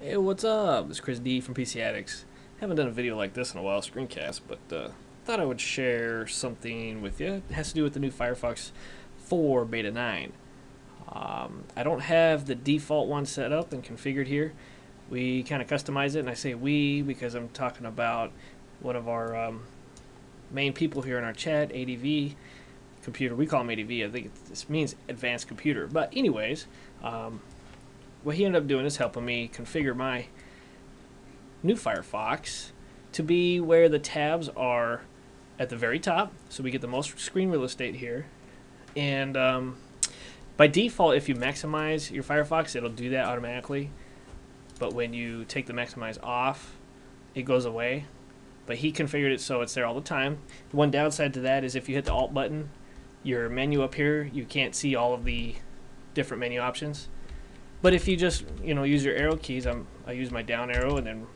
Hey, what's up? It's Chris D from PC Addicts. Haven't done a video like this in a while, screencast, but uh, thought I would share something with you. It has to do with the new Firefox 4 Beta 9. Um, I don't have the default one set up and configured here. We kind of customize it, and I say we because I'm talking about one of our um, main people here in our chat, ADV computer. We call him ADV. I think it, this means advanced computer. But anyways, um, what he ended up doing is helping me configure my new Firefox to be where the tabs are at the very top, so we get the most screen real estate here. And um, by default, if you maximize your Firefox, it'll do that automatically. But when you take the maximize off, it goes away. But he configured it so it's there all the time. One downside to that is if you hit the Alt button, your menu up here, you can't see all of the different menu options. But if you just you know use your arrow keys, I'm I use my down arrow and then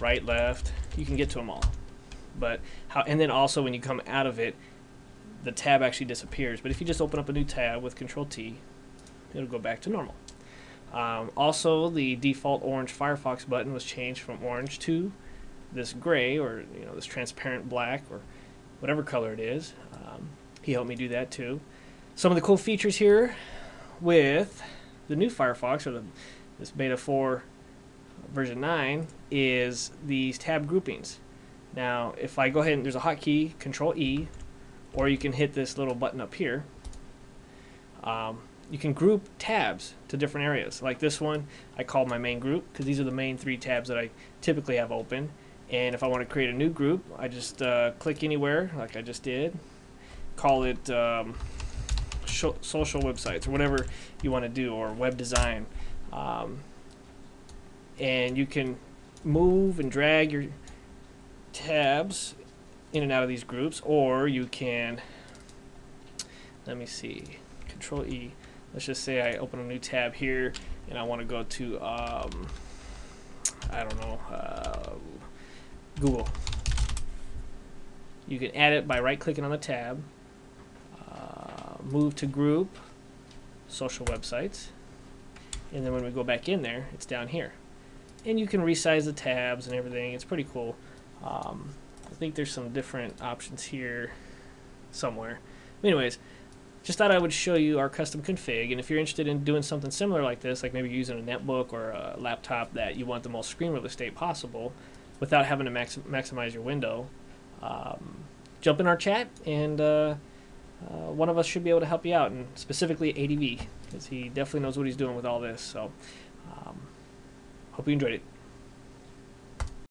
right, left, you can get to them all. But how and then also when you come out of it, the tab actually disappears. But if you just open up a new tab with Control T, it'll go back to normal. Um, also, the default orange Firefox button was changed from orange to this gray or you know this transparent black or whatever color it is. Um, he helped me do that too. Some of the cool features here with the new Firefox or the, this beta 4 version 9 is these tab groupings. Now, if I go ahead and there's a hotkey, Control E, or you can hit this little button up here. Um, you can group tabs to different areas. Like this one, I call my main group because these are the main three tabs that I typically have open. And if I want to create a new group, I just uh, click anywhere, like I just did. Call it um, social websites or whatever you want to do or web design. Um, and you can move and drag your tabs in and out of these groups or you can let me see control E. Let's just say I open a new tab here and I want to go to um, I don't know uh, Google. You can add it by right clicking on the tab move to group, social websites, and then when we go back in there, it's down here. And you can resize the tabs and everything. It's pretty cool. Um, I think there's some different options here somewhere. Anyways, just thought I would show you our custom config. And if you're interested in doing something similar like this, like maybe using a netbook or a laptop that you want the most screen real estate possible without having to max maximize your window, um, jump in our chat and uh, uh, one of us should be able to help you out, and specifically ADV, because he definitely knows what he's doing with all this. So, um, hope you enjoyed it.